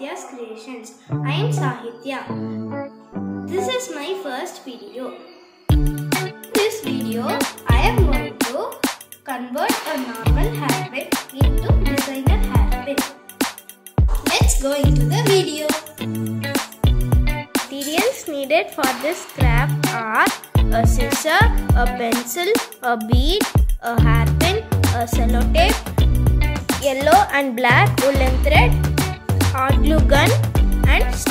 Sahitya's creations. I am Sahitya. This is my first video. In this video, I am going to convert a normal hairpin into designer hairpin. Let's go into the video. Materials needed for this craft are a scissor, a pencil, a bead, a hairpin, a sellotape, yellow and black woolen thread, hot glue gun and